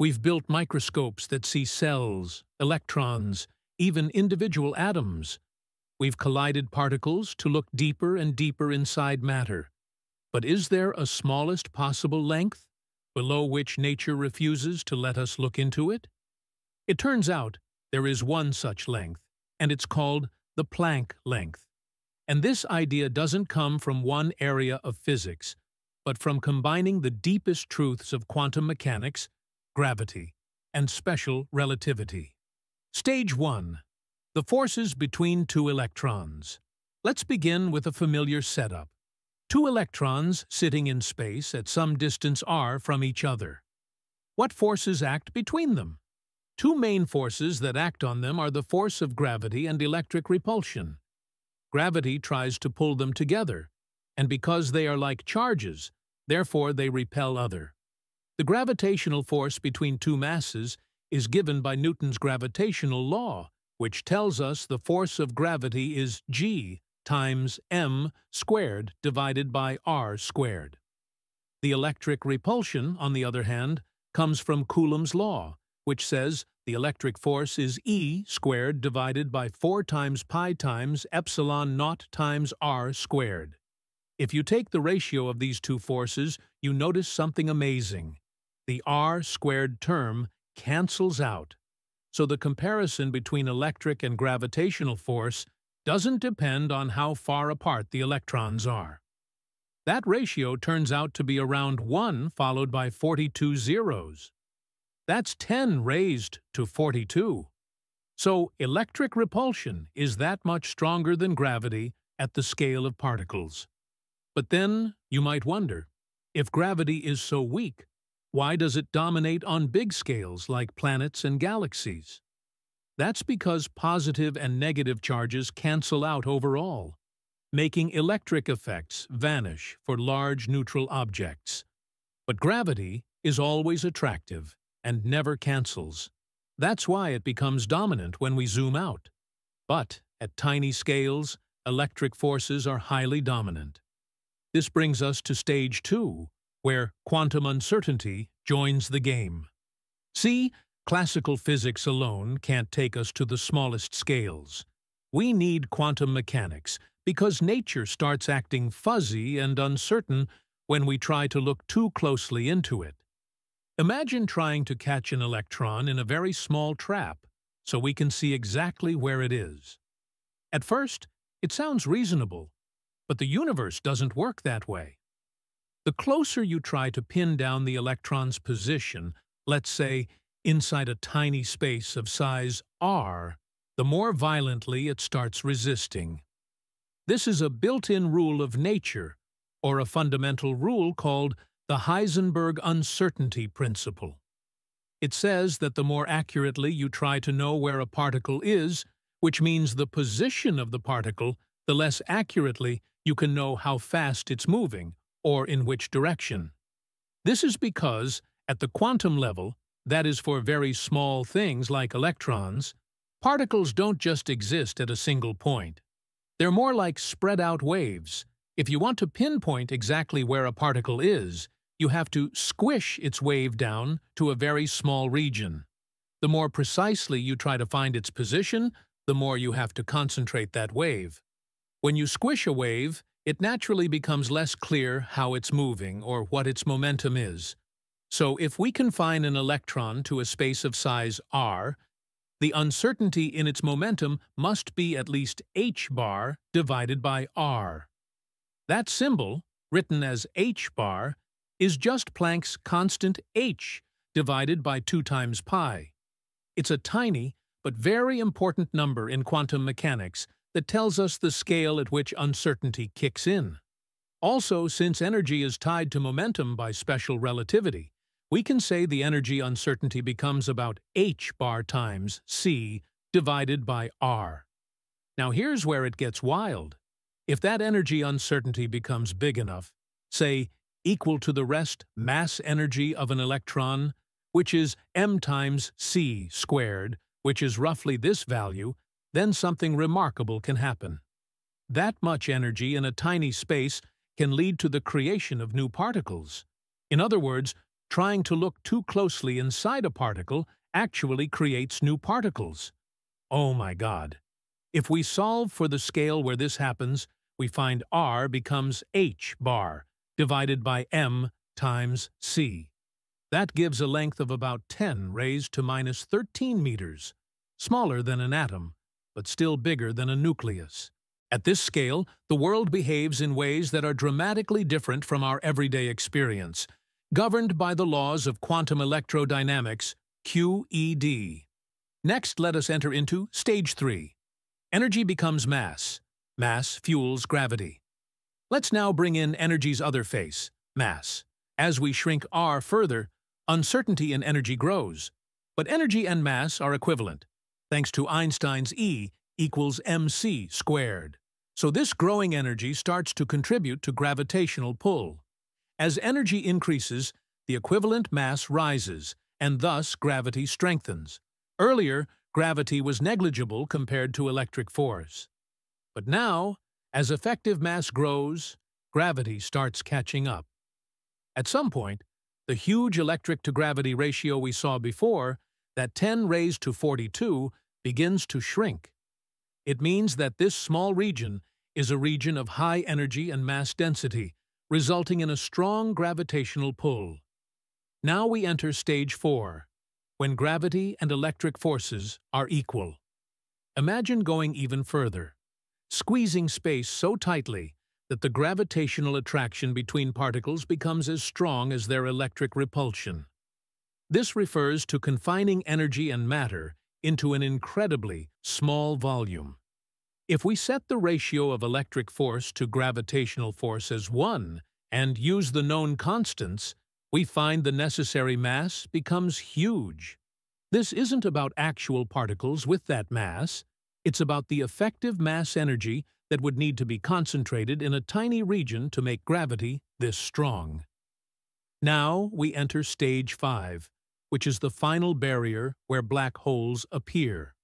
We've built microscopes that see cells, electrons, even individual atoms. We've collided particles to look deeper and deeper inside matter. But is there a smallest possible length, below which nature refuses to let us look into it? It turns out there is one such length, and it's called the Planck length. And this idea doesn't come from one area of physics, but from combining the deepest truths of quantum mechanics gravity, and special relativity. Stage 1. The forces between two electrons. Let's begin with a familiar setup. Two electrons sitting in space at some distance r from each other. What forces act between them? Two main forces that act on them are the force of gravity and electric repulsion. Gravity tries to pull them together, and because they are like charges, therefore they repel other. The gravitational force between two masses is given by Newton's gravitational law, which tells us the force of gravity is g times m squared divided by r squared. The electric repulsion, on the other hand, comes from Coulomb's law, which says the electric force is E squared divided by 4 times pi times epsilon naught times r squared. If you take the ratio of these two forces, you notice something amazing the r squared term cancels out, so the comparison between electric and gravitational force doesn't depend on how far apart the electrons are. That ratio turns out to be around 1 followed by 42 zeros. That's 10 raised to 42. So electric repulsion is that much stronger than gravity at the scale of particles. But then, you might wonder, if gravity is so weak, why does it dominate on big scales like planets and galaxies? That's because positive and negative charges cancel out overall, making electric effects vanish for large neutral objects. But gravity is always attractive and never cancels. That's why it becomes dominant when we zoom out. But at tiny scales, electric forces are highly dominant. This brings us to stage two, where quantum uncertainty joins the game. See, classical physics alone can't take us to the smallest scales. We need quantum mechanics because nature starts acting fuzzy and uncertain when we try to look too closely into it. Imagine trying to catch an electron in a very small trap so we can see exactly where it is. At first, it sounds reasonable, but the universe doesn't work that way. The closer you try to pin down the electron's position, let's say inside a tiny space of size r, the more violently it starts resisting. This is a built-in rule of nature, or a fundamental rule called the Heisenberg uncertainty principle. It says that the more accurately you try to know where a particle is, which means the position of the particle, the less accurately you can know how fast it's moving, or in which direction. This is because, at the quantum level, that is for very small things like electrons, particles don't just exist at a single point. They're more like spread-out waves. If you want to pinpoint exactly where a particle is, you have to squish its wave down to a very small region. The more precisely you try to find its position, the more you have to concentrate that wave. When you squish a wave, it naturally becomes less clear how it's moving or what its momentum is. So if we confine an electron to a space of size r, the uncertainty in its momentum must be at least h bar divided by r. That symbol, written as h bar, is just Planck's constant h divided by 2 times pi. It's a tiny but very important number in quantum mechanics that tells us the scale at which uncertainty kicks in. Also, since energy is tied to momentum by special relativity, we can say the energy uncertainty becomes about h bar times c divided by r. Now here's where it gets wild. If that energy uncertainty becomes big enough, say equal to the rest mass energy of an electron, which is m times c squared, which is roughly this value, then something remarkable can happen. That much energy in a tiny space can lead to the creation of new particles. In other words, trying to look too closely inside a particle actually creates new particles. Oh my God. If we solve for the scale where this happens, we find r becomes h bar, divided by m times c. That gives a length of about 10 raised to minus 13 meters, smaller than an atom, but still bigger than a nucleus. At this scale, the world behaves in ways that are dramatically different from our everyday experience, governed by the laws of quantum electrodynamics, QED. Next, let us enter into Stage 3. Energy becomes mass, Mass fuels gravity. Let's now bring in energy's other face, mass. As we shrink r further, uncertainty in energy grows. But energy and mass are equivalent, thanks to Einstein's E equals mc squared. So this growing energy starts to contribute to gravitational pull. As energy increases, the equivalent mass rises, and thus gravity strengthens. Earlier, gravity was negligible compared to electric force. But now, as effective mass grows, gravity starts catching up. At some point, the huge electric-to-gravity ratio we saw before, that 10 raised to 42, begins to shrink. It means that this small region is a region of high energy and mass density, resulting in a strong gravitational pull. Now we enter stage 4, when gravity and electric forces are equal. Imagine going even further squeezing space so tightly that the gravitational attraction between particles becomes as strong as their electric repulsion. This refers to confining energy and matter into an incredibly small volume. If we set the ratio of electric force to gravitational force as 1 and use the known constants, we find the necessary mass becomes huge. This isn't about actual particles with that mass, it's about the effective mass energy that would need to be concentrated in a tiny region to make gravity this strong. Now we enter stage 5, which is the final barrier where black holes appear.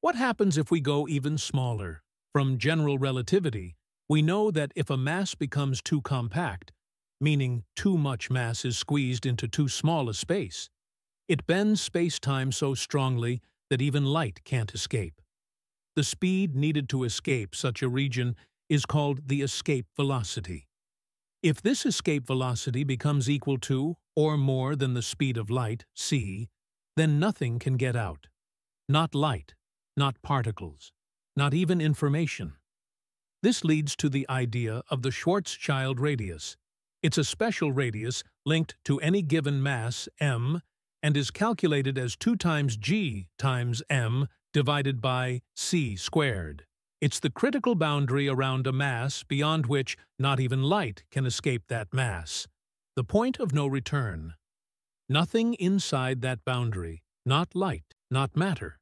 What happens if we go even smaller? From general relativity, we know that if a mass becomes too compact, meaning too much mass is squeezed into too small a space, it bends space-time so strongly that even light can't escape. The speed needed to escape such a region is called the escape velocity. If this escape velocity becomes equal to or more than the speed of light, c, then nothing can get out. Not light, not particles, not even information. This leads to the idea of the Schwarzschild radius. It's a special radius linked to any given mass, m, and is calculated as 2 times g times m divided by c squared. It's the critical boundary around a mass beyond which not even light can escape that mass. The point of no return. Nothing inside that boundary, not light, not matter,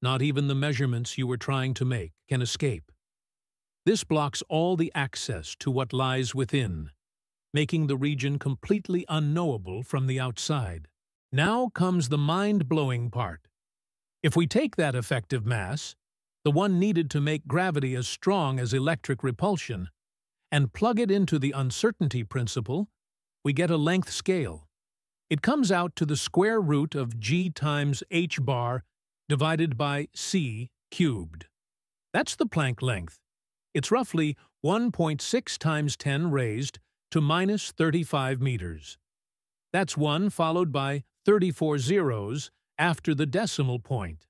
not even the measurements you were trying to make, can escape. This blocks all the access to what lies within, making the region completely unknowable from the outside. Now comes the mind-blowing part. If we take that effective mass, the one needed to make gravity as strong as electric repulsion, and plug it into the uncertainty principle, we get a length scale. It comes out to the square root of g times h bar divided by c cubed. That's the Planck length. It's roughly 1.6 times 10 raised to minus 35 meters. That's 1 followed by 34 zeros after the decimal point.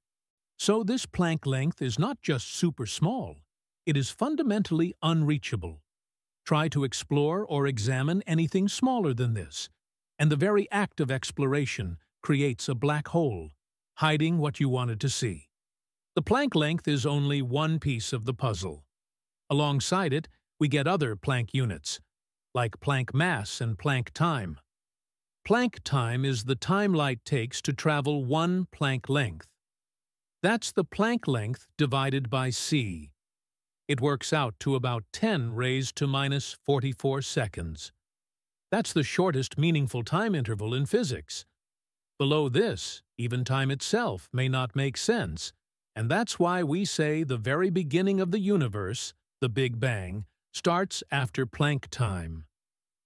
So this Planck length is not just super small, it is fundamentally unreachable. Try to explore or examine anything smaller than this, and the very act of exploration creates a black hole, hiding what you wanted to see. The Planck length is only one piece of the puzzle. Alongside it, we get other Planck units, like Planck mass and Planck time. Planck time is the time light takes to travel one Planck length. That's the Planck length divided by c. It works out to about 10 raised to minus 44 seconds. That's the shortest meaningful time interval in physics. Below this, even time itself may not make sense, and that's why we say the very beginning of the universe, the Big Bang, starts after Planck time.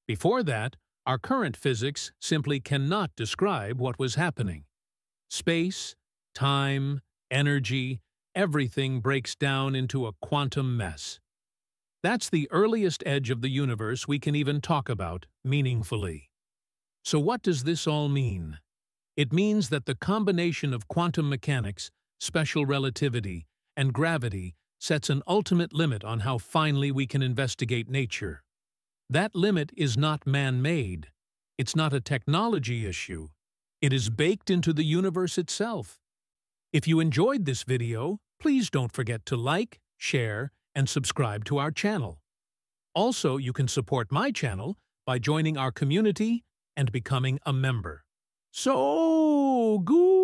Before that, Our current physics simply cannot describe what was happening. Space, time, energy, everything breaks down into a quantum mess. That's the earliest edge of the universe we can even talk about meaningfully. So what does this all mean? It means that the combination of quantum mechanics, special relativity, and gravity sets an ultimate limit on how finely we can investigate nature. That limit is not man-made. It's not a technology issue. It is baked into the universe itself. If you enjoyed this video, please don't forget to like, share, and subscribe to our channel. Also, you can support my channel by joining our community and becoming a member. So good!